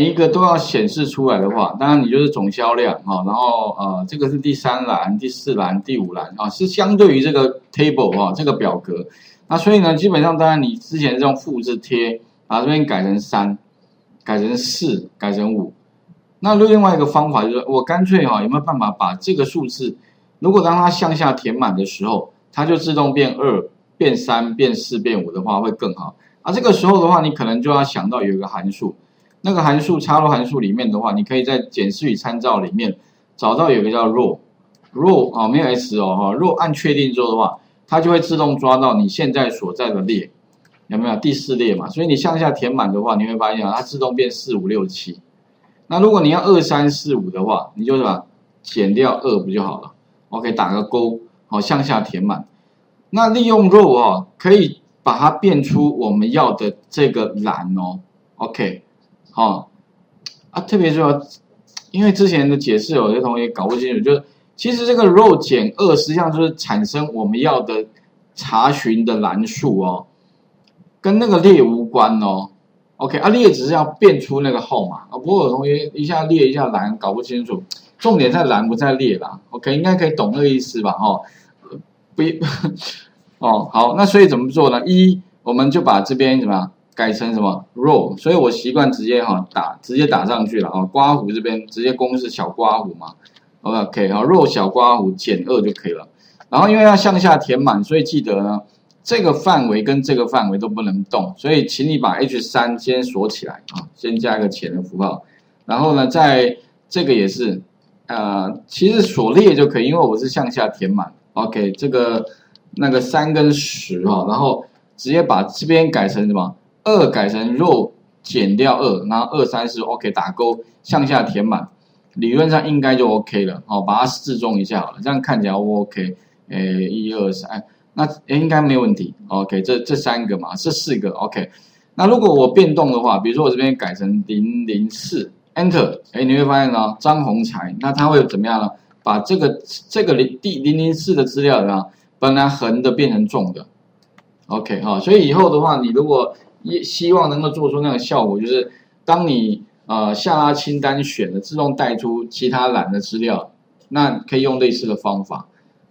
每一个都要显示出来的话，当然你就是总销量啊，然后呃，这个是第三栏、第四栏、第五栏啊，是相对于这个 table 啊这个表格。那所以呢，基本上当然你之前这种复制贴，把这边改成三，改成四，改成五。那另外一个方法就是，我干脆哈有没有办法把这个数字，如果当它向下填满的时候，它就自动变二、变三、变四、变五的话会更好。啊，这个时候的话，你可能就要想到有一个函数。那个函数插入函数里面的话，你可以在检视与参照里面找到有个叫 row，row 啊没有 s 哦哈，row 按确定之后的话，它就会自动抓到你现在所在的列，有没有第四列嘛？所以你向下填满的话，你会发现，它自动变四五六七。那如果你要二三四五的话，你就什么减掉二不就好了？OK，打个勾，好向下填满。那利用 row 哦，可以把它变出我们要的这个栏哦，OK。哦，啊，特别重要，因为之前的解释有些同学搞不清楚，就是其实这个 row 减二实际上就是产生我们要的查询的栏数哦，跟那个列无关哦。OK，啊，列只是要变出那个号码啊。不过有同学一下列一下栏搞不清楚，重点在栏不在列啦。OK，应该可以懂那个意思吧？哦，不，哦，好，那所以怎么做呢？一，我们就把这边怎么？改成什么 row，所以我习惯直接哈打直接打上去了啊，刮胡这边直接公式小刮胡嘛，OK 好，row 小刮胡减二就可以了。然后因为要向下填满，所以记得呢这个范围跟这个范围都不能动，所以请你把 H 三先锁起来啊，先加一个钱的符号。然后呢，在这个也是呃，其实锁列就可以，因为我是向下填满，OK 这个那个三跟十哈，然后直接把这边改成什么？二改成若减掉二，然后二三四 OK 打勾向下填满，理论上应该就 OK 了。好，把它示重一下好了，这样看起来 OK。诶，一二三，那应该没问题。OK，这这三个嘛，这四个 OK。那如果我变动的话，比如说我这边改成零零四，Enter，哎，你会发现呢，张宏才，那他会怎么样呢？把这个这个零第零零四的资料呢，本来横的变成纵的。OK 哈，所以以后的话，你如果也希望能够做出那个效果，就是当你呃下拉清单选的自动带出其他栏的资料，那可以用类似的方法。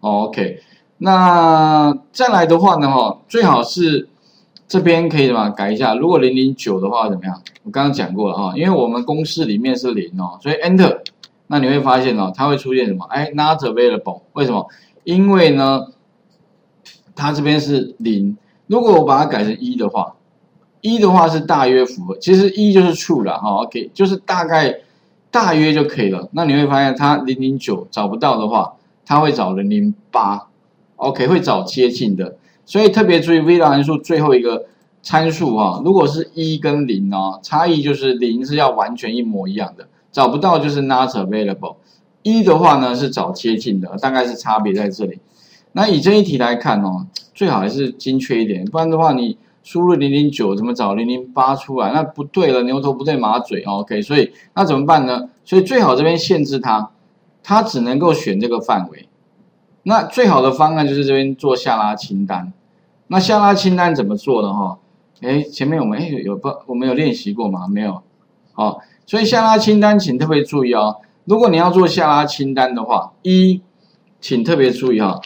OK，那再来的话呢，哈，最好是这边可以什么改一下，如果零零九的话怎么样？我刚刚讲过了哈，因为我们公式里面是零哦，所以 Enter，那你会发现哦，它会出现什么？哎，Not available，为什么？因为呢，它这边是零，如果我把它改成一的话。一的话是大约符合，其实一就是 true 了哈，OK，就是大概大约就可以了。那你会发现它零零九找不到的话，它会找零零八，OK，会找接近的。所以特别注意 v 函数最后一个参数哈，如果是一跟零哦，差异就是零是要完全一模一样的，找不到就是 not available。一的话呢是找接近的，大概是差别在这里。那以这一题来看哦，最好还是精确一点，不然的话你。输入零零九怎么找零零八出来？那不对了，牛头不对马嘴，OK，所以那怎么办呢？所以最好这边限制它，它只能够选这个范围。那最好的方案就是这边做下拉清单。那下拉清单怎么做呢？哈，哎，前面我们哎有不我们有练习过吗？没有。哦，所以下拉清单请特别注意哦。如果你要做下拉清单的话，一，请特别注意哈，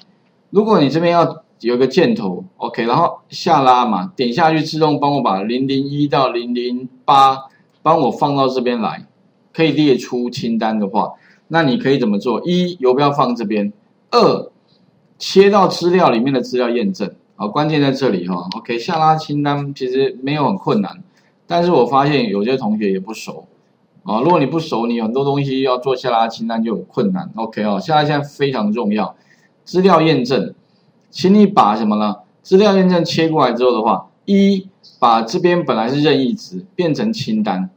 如果你这边要。有个箭头，OK，然后下拉嘛，点下去自动帮我把零零一到零零八帮我放到这边来，可以列出清单的话，那你可以怎么做？一游标放这边，二切到资料里面的资料验证，好，关键在这里哈，OK，下拉清单其实没有很困难，但是我发现有些同学也不熟啊，如果你不熟，你很多东西要做下拉清单就有困难，OK 哦，下拉现在非常重要，资料验证。请你把什么呢？资料验证切过来之后的话，一把这边本来是任意值变成清单，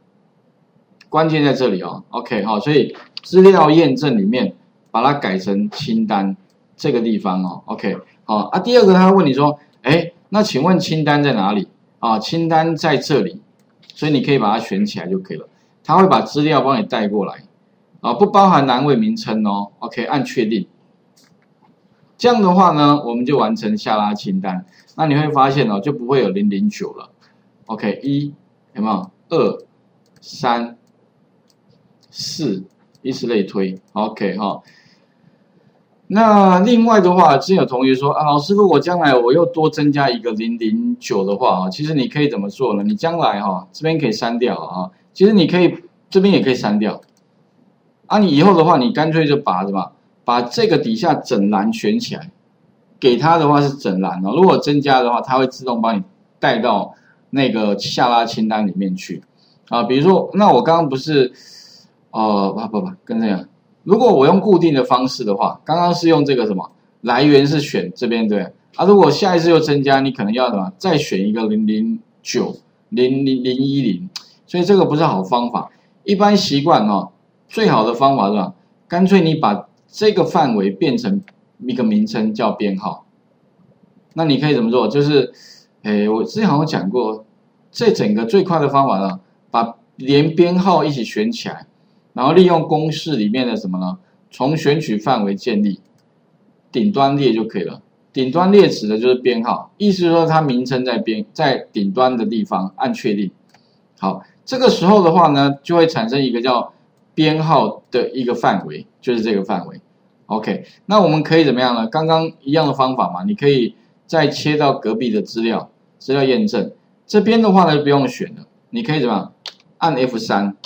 关键在这里哦。OK 好，所以资料验证里面把它改成清单这个地方哦。OK 好啊，第二个他问你说，哎，那请问清单在哪里啊？清单在这里，所以你可以把它选起来就可以了。他会把资料帮你带过来啊，不包含栏位名称哦。OK 按确定。这样的话呢，我们就完成下拉清单。那你会发现哦，就不会有零零九了。OK，一有没有？二、三、四，以此类推。OK 哈。那另外的话，之前有同学说啊，老师，如果将来我又多增加一个零零九的话啊，其实你可以怎么做呢？你将来哈这边可以删掉啊，其实你可以这边也可以删掉。啊，你以后的话，你干脆就把什么，把这个底下整栏选起来，给它的话是整栏哦。如果增加的话，它会自动帮你带到那个下拉清单里面去啊。比如说，那我刚刚不是，呃，不不不，跟这样。如果我用固定的方式的话，刚刚是用这个什么来源是选这边对，啊，如果下一次又增加，你可能要什么再选一个零零九零零零一零，所以这个不是好方法。一般习惯哦。最好的方法是吧？干脆你把这个范围变成一个名称叫编号。那你可以怎么做？就是，哎，我之前好像讲过，这整个最快的方法呢，把连编号一起选起来，然后利用公式里面的什么呢？从选取范围建立顶端列就可以了。顶端列指的就是编号，意思说它名称在边在顶端的地方按确定。好，这个时候的话呢，就会产生一个叫。编号的一个范围就是这个范围，OK，那我们可以怎么样呢？刚刚一样的方法嘛，你可以再切到隔壁的资料，资料验证这边的话呢不用选了，你可以怎么样？按 F 三，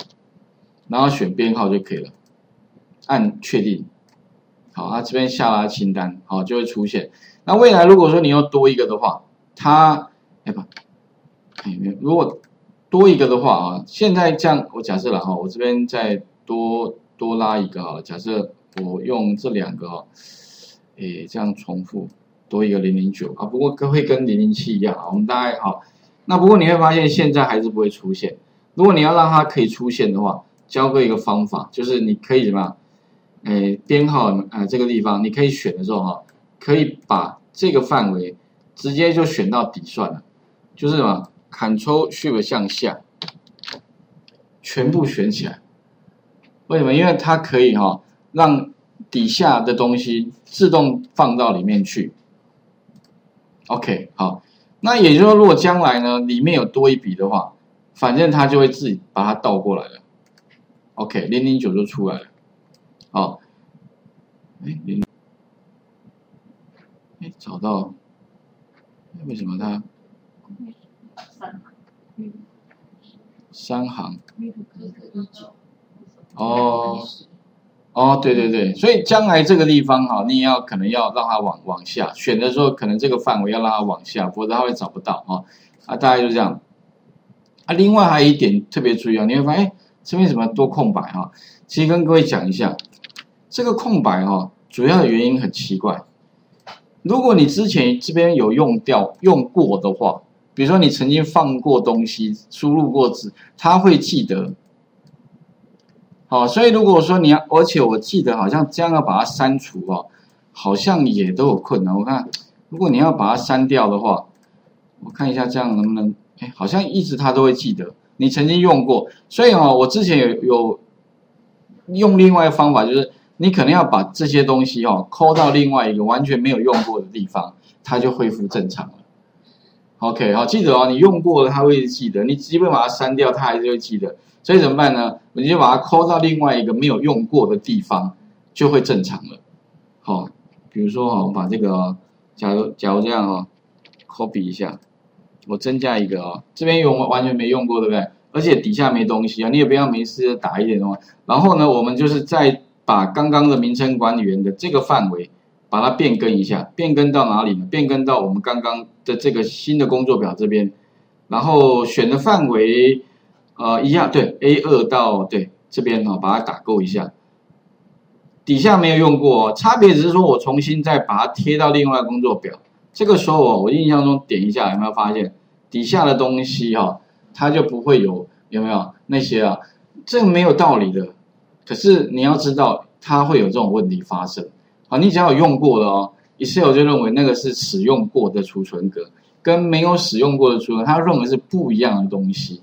然后选编号就可以了，按确定，好，它这边下拉清单，好就会出现。那未来如果说你要多一个的话，它哎不，哎如果多一个的话啊，现在这样我假设了哈，我这边在。多多拉一个哈，假设我用这两个，诶，这样重复多一个零零九啊，不过跟会跟零零七一样啊，我们大概好，那不过你会发现现在还是不会出现。如果你要让它可以出现的话，教过一个方法，就是你可以怎么样？诶，编号啊这个地方你可以选的时候哈，可以把这个范围直接就选到底算了，就是什么，Ctrl Shift 向下，全部选起来。为什么？因为它可以哈，让底下的东西自动放到里面去。OK，好，那也就是说，如果将来呢，里面有多一笔的话，反正它就会自己把它倒过来了。OK，零零九就出来了。好，哎零，哎找到，为什么它三行？哦，哦，对对对，所以将来这个地方哈，你要可能要让它往往下选的时候，可能这个范围要让它往下，否则它会找不到哈。啊，大概就这样。啊，另外还有一点特别注意啊，你会发现这边怎么多空白哈？其实跟各位讲一下，这个空白哈，主要的原因很奇怪。如果你之前这边有用掉用过的话，比如说你曾经放过东西、输入过字，它会记得。哦，所以如果说你要，而且我记得好像这样要把它删除哦，好像也都有困难。我看，如果你要把它删掉的话，我看一下这样能不能，哎，好像一直它都会记得你曾经用过。所以哦，我之前有有用另外一个方法，就是你可能要把这些东西哦抠到另外一个完全没有用过的地方，它就恢复正常了。OK，好，记得哦，你用过了它会记得，你基本把它删掉，它还是会记得。所以怎么办呢？你就把它抠到另外一个没有用过的地方，就会正常了。好，比如说哈，我把这个，假如假如这样哈，copy 一下，我增加一个啊，这边有完全没用过，对不对？而且底下没东西啊，你也不要没事打一点东西。然后呢，我们就是再把刚刚的名称管理员的这个范围，把它变更一下，变更到哪里呢？变更到我们刚刚的这个新的工作表这边，然后选的范围。呃，一样对，A 二到对这边哈，把它打勾一下，底下没有用过，差别只是说我重新再把它贴到另外工作表。这个时候哦，我印象中点一下，有没有发现底下的东西哈，它就不会有有没有那些啊？这个没有道理的，可是你要知道它会有这种问题发生。啊，你只要有用过的哦，Excel 就认为那个是使用过的储存格，跟没有使用过的储存，它认为是不一样的东西。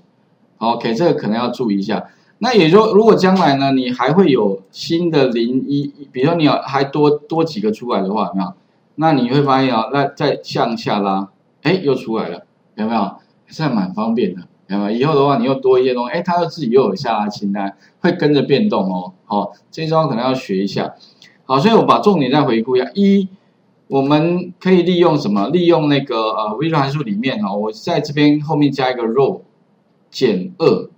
OK，这个可能要注意一下。那也就如果将来呢，你还会有新的零一，比如说你要还多多几个出来的话，没有？那你会发现啊，那再向下拉，哎，又出来了，有没有？还是蛮方便的，有没有，以后的话你又多一些东西，哎，它又自己又有下拉清单，会跟着变动哦。好，这招可能要学一下。好，所以我把重点再回顾一下：一，我们可以利用什么？利用那个呃微函数里面哦，我在这边后面加一个 row 减二，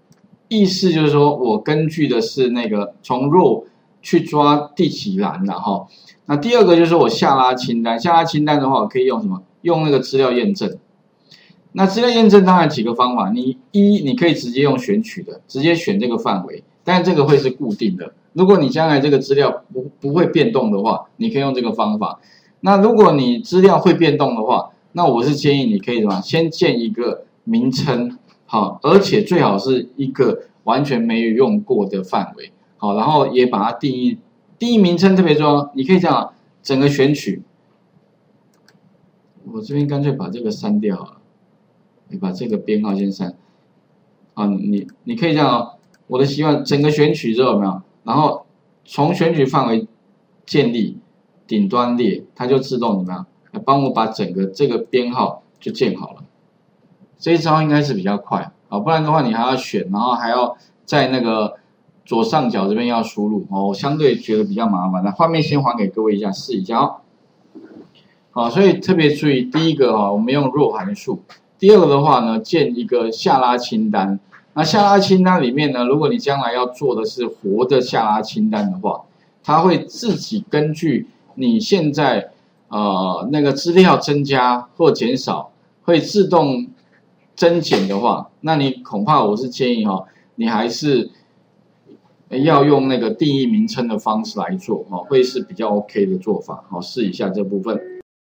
意思就是说我根据的是那个从 row 去抓第几栏的哈。那第二个就是我下拉清单，下拉清单的话，我可以用什么？用那个资料验证。那资料验证当然几个方法，你一你可以直接用选取的，直接选这个范围，但这个会是固定的。如果你将来这个资料不不会变动的话，你可以用这个方法。那如果你资料会变动的话，那我是建议你可以什么？先建一个名称，好，而且最好是一个完全没有用过的范围，好，然后也把它定义，定义名称特别重要。你可以这样，整个选取，我这边干脆把这个删掉好了。你把这个编号先删，啊，你你可以这样哦。我的习惯，整个选取之后有没有？然后从选取范围建立顶端列，它就自动怎么样？帮我把整个这个编号就建好了。这一招应该是比较快啊，不然的话你还要选，然后还要在那个左上角这边要输入哦，我相对觉得比较麻烦。那画面先还给各位一下，试一下哦。好，所以特别注意第一个哈，我们用弱函数。第二个的话呢，建一个下拉清单。那下拉清单里面呢，如果你将来要做的是活的下拉清单的话，它会自己根据你现在呃那个资料增加或减少，会自动增减的话，那你恐怕我是建议哈，你还是要用那个定义名称的方式来做哈，会是比较 OK 的做法。好，试一下这部分。